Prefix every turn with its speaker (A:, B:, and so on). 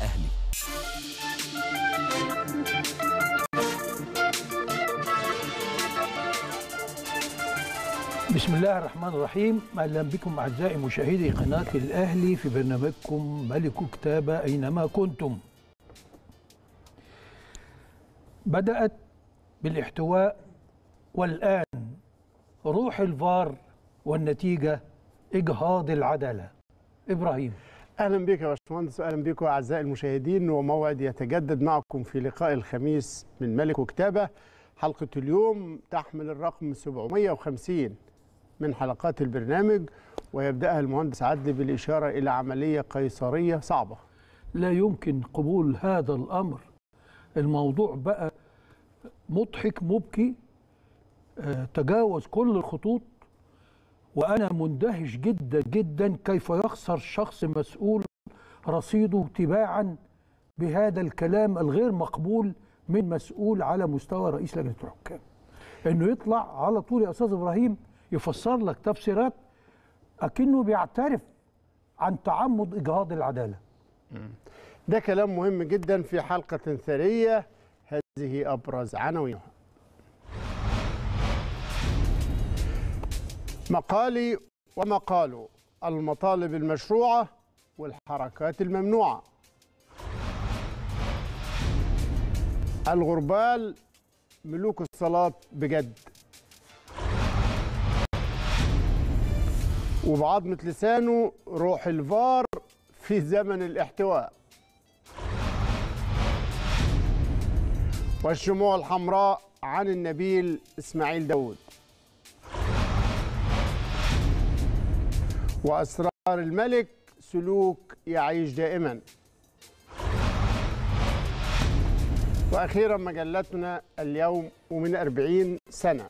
A: الأهلي
B: بسم الله الرحمن الرحيم أهلا بكم أعزائي مشاهدي قناة الأهلي في برنامجكم ملك كتابه أينما كنتم. بدأت بالاحتواء والآن روح الفار والنتيجة إجهاض العدالة. إبراهيم
C: أهلا بك يا باشمهندس واهلا بكم أعزائي المشاهدين وموعد يتجدد معكم في لقاء الخميس من ملك وكتابة. حلقة اليوم تحمل الرقم 750 من حلقات البرنامج ويبدأها المهندس عدلي بالإشارة إلى عملية قيصرية صعبة.
B: لا يمكن قبول هذا الأمر. الموضوع بقى مضحك مبكي آه، تجاوز كل الخطوط. وأنا مندهش جدا جدا كيف يخسر شخص مسؤول رصيده تباعا بهذا الكلام الغير مقبول من مسؤول على مستوى رئيس لجنة الحكام إنه يطلع على طول يا أستاذ إبراهيم يفسر لك تفسيرات أكنه بيعترف عن تعمد إجهاض العدالة.
C: ده كلام مهم جدا في حلقة ثرية. هذه أبرز عناوينها. مقالي ومقاله المطالب المشروعة والحركات الممنوعة. الغربال ملوك الصلاة بجد. وبعظمة لسانه روح الفار في زمن الاحتواء. والشموع الحمراء عن النبيل إسماعيل داود. وأسرار الملك سلوك يعيش دائماً. وأخيرا مجلتنا اليوم ومن أربعين سنة.